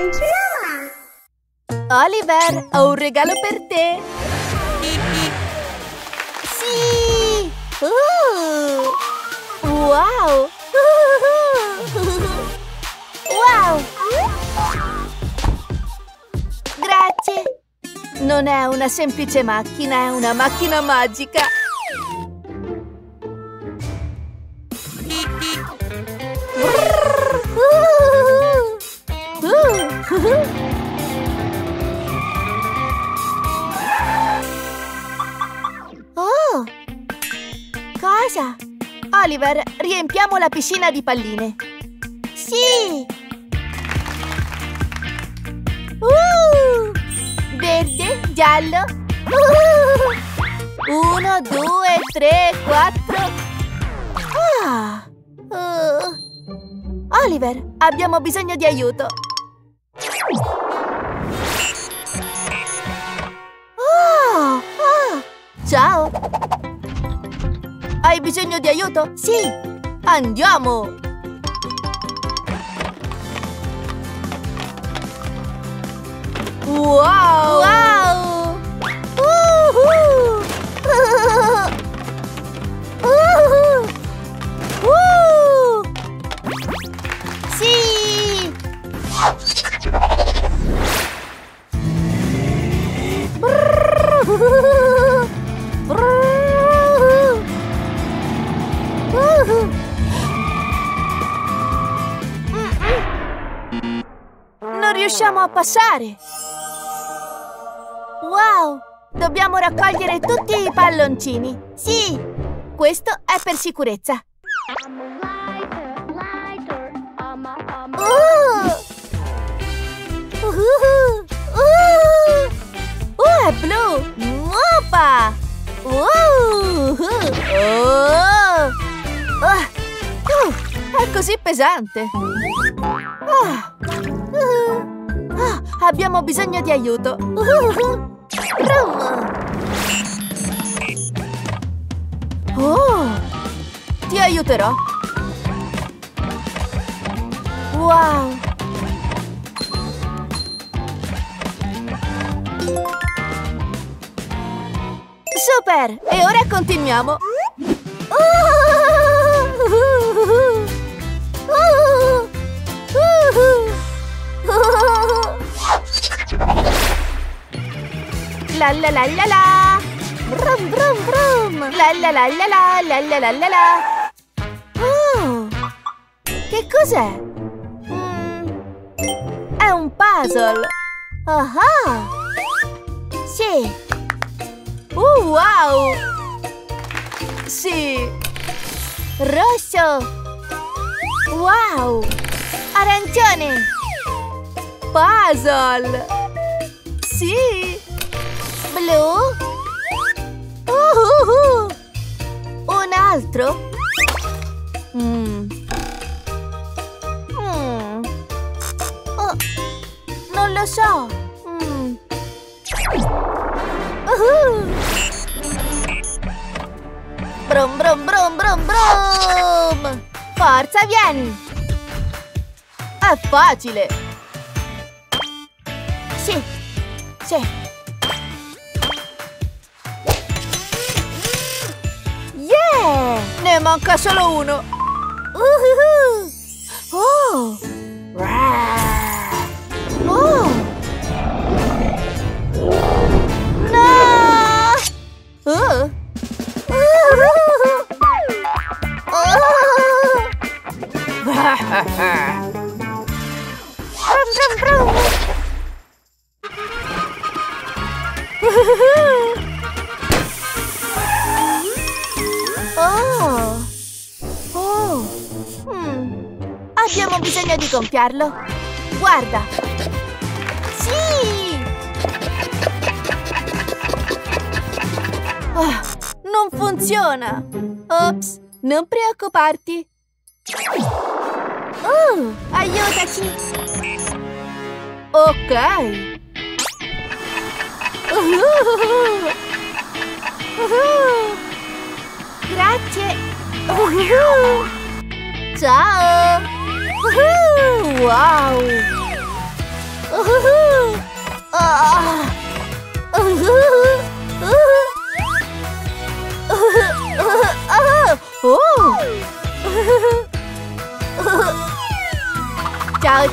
Noah. Oliver, ho un regalo per te! Sì! Uh! Wow! Wow! Grazie! Non è una semplice macchina, è una macchina magica! Cosa? Oliver, riempiamo la piscina di palline. Sì! Uh! Verde, giallo. Uh! Uno, due, tre, quattro. Ah! Uh! Oliver, abbiamo bisogno di aiuto. Oh! Ah! Ciao! Hai bisogno di aiuto? Sì! Andiamo! Wow! Wow! Uhu! Uhu! Uh! Sì! Non riusciamo a passare! Wow! Dobbiamo raccogliere tutti i palloncini! Sì! Questo è per sicurezza! Uh! Uh! Uh! Uh, è blu! Muopa! Uh! Oh! Ah! Uh, è così pesante! Ah! Abbiamo bisogno di aiuto! Uh! Oh! Ti aiuterò! Wow! Super! E ora continuiamo! La la la la la! Brum brum brum! La la la la la la la la la la! Oh! Che cos'è? Mm, è un puzzle! Ah! Sì! Uh, wow! Sì! Rosso! Wow! Arancione! Puzzle! Sì! Blu? Uh. Un altro? Mm. Mm. Oh, non lo so. Mm. Uh-huh. Brum brum brum brum brum! Forza, vieni! È facile! Sì, sì. Ne manca solo uno! Uh -huh. Oh! Oh! No! Oh! Oh! Abbiamo bisogno di compiarlo. Guarda! Sì! Ah, non funziona! Ops! Non preoccuparti! Oh! Aiutaci! Ok! Grazie! Uhuhu. Ciao! Wow! Oh! Trời